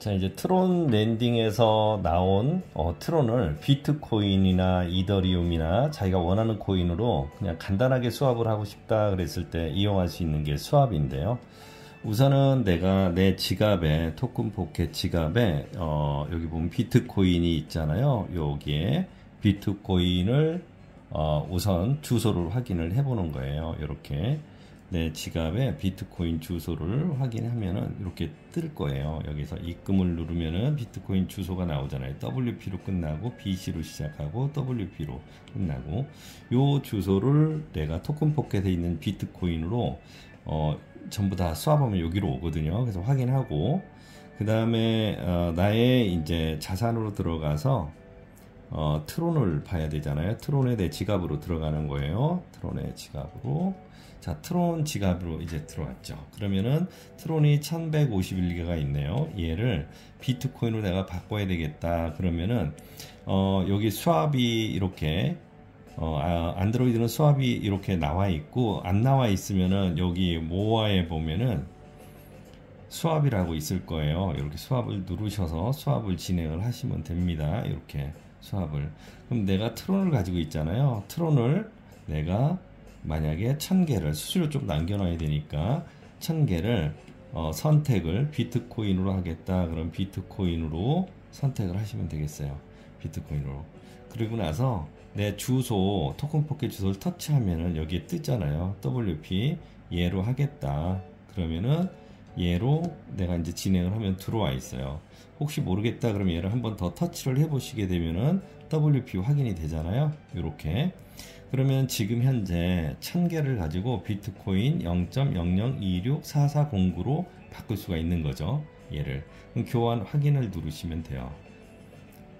자 이제 트론렌딩에서 나온 어, 트론을 비트코인이나 이더리움이나 자기가 원하는 코인으로 그냥 간단하게 스왑을 하고 싶다 그랬을 때 이용할 수 있는 게 스왑인데요. 우선은 내가 내 지갑에 토큰 포켓 지갑에 어, 여기 보면 비트코인이 있잖아요. 여기에 비트코인을 어, 우선 주소를 확인을 해보는 거예요. 이렇게 내 지갑에 비트코인 주소를 확인하면은 이렇게 뜰 거예요. 여기서 입금을 누르면은 비트코인 주소가 나오잖아요. WP로 끝나고 BC로 시작하고 WP로 끝나고 요 주소를 내가 토큰 포켓에 있는 비트코인으로 어 전부 다 수합하면 여기로 오거든요. 그래서 확인하고 그 다음에 어 나의 이제 자산으로 들어가서 어, 트론을 봐야 되잖아요. 트론에 내 지갑으로 들어가는 거예요. 트론의 지갑으로. 자, 트론 지갑으로 이제 들어왔죠. 그러면은 트론이 1151개가 있네요. 얘를 비트코인으로 내가 바꿔야 되겠다. 그러면은 어, 여기 수압이 이렇게 어, 아, 안드로이드는 수압이 이렇게 나와 있고 안 나와 있으면은 여기 모아에 보면은 수압이라고 있을 거예요. 이렇게 수압을 누르셔서 수압을 진행을 하시면 됩니다. 이렇게 수압을. 그럼 내가 트론을 가지고 있잖아요. 트론을 내가 만약에 1000개를 수수료 좀 남겨놔야 되니까 1000개를 어, 선택을 비트코인으로 하겠다. 그럼 비트코인으로 선택을 하시면 되겠어요. 비트코인으로. 그리고 나서 내 주소, 토큰 포켓 주소를 터치하면은 여기에 뜨잖아요. WP 얘로 하겠다. 그러면은 얘로 내가 이제 진행을 하면 들어와 있어요. 혹시 모르겠다 그러면 얘를 한번 더 터치를 해 보시게 되면은 WP 확인이 되잖아요. 이렇게. 그러면 지금 현재 1000개를 가지고 비트코인 0.00264409로 바꿀 수가 있는 거죠. 얘를. 교환 확인을 누르시면 돼요.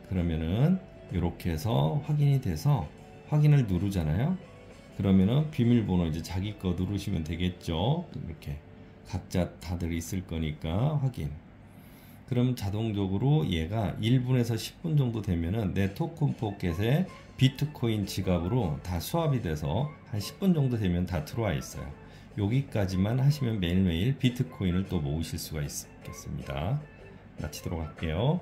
그러면은 이렇게 해서 확인이 돼서 확인을 누르잖아요. 그러면은 비밀번호 이제 자기 거 누르시면 되겠죠. 이렇게 각자 다들 있을 거니까 확인. 그럼 자동적으로 얘가 1분에서 10분 정도 되면은 내 토큰 포켓에 비트코인 지갑으로 다 수합이 돼서 한 10분 정도 되면 다 들어와 있어요. 여기까지만 하시면 매일매일 비트코인을 또 모으실 수가 있겠습니다. 마치도록 할게요.